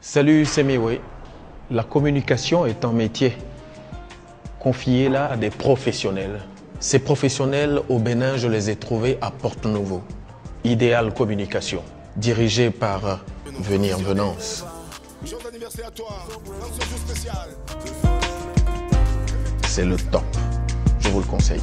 Salut, c'est Miwe. La communication est un métier. Confié là à des professionnels. Ces professionnels, au Bénin, je les ai trouvés à Porte Nouveau. Idéal Communication, dirigé par Venir Venance. C'est le top. Je vous le conseille.